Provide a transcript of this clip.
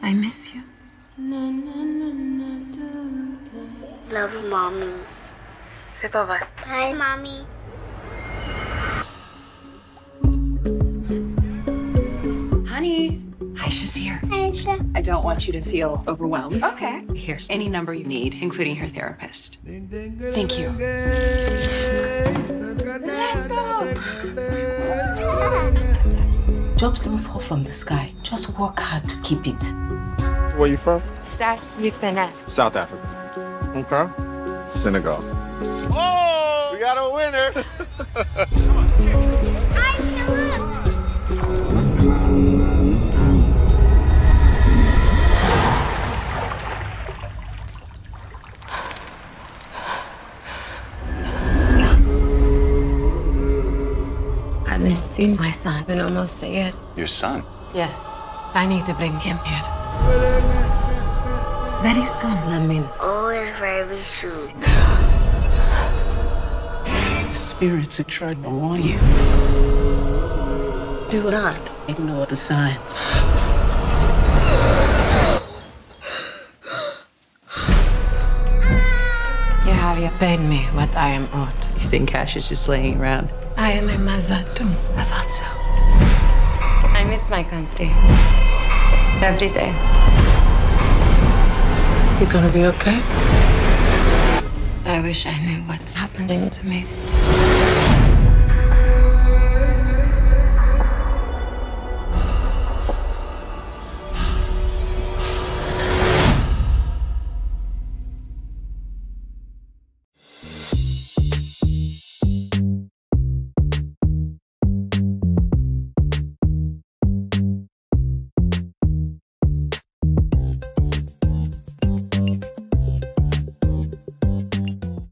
I miss you. Love you, mommy. Say bye bye. Hi, mommy. Honey, Aisha's here. Aisha. I don't want you to feel overwhelmed. Okay. Here's any number you need, including her therapist. Thank you. Jobs don't fall from the sky. Just work hard to keep it. Where you from? Starts with finesse. South Africa. Okay. Senegal. Oh, we got a winner. haven't seen my son in almost a year. Your son? Yes. I need to bring him here. Very soon, Lamin. Always very soon. The spirits are trying to warn you. Do not. Ignore the signs. You paid me what I am owed. You think Cash is just laying around? I am a mother too. I thought so. I miss my country. Every day. You're gonna be okay? I wish I knew what's happening to me.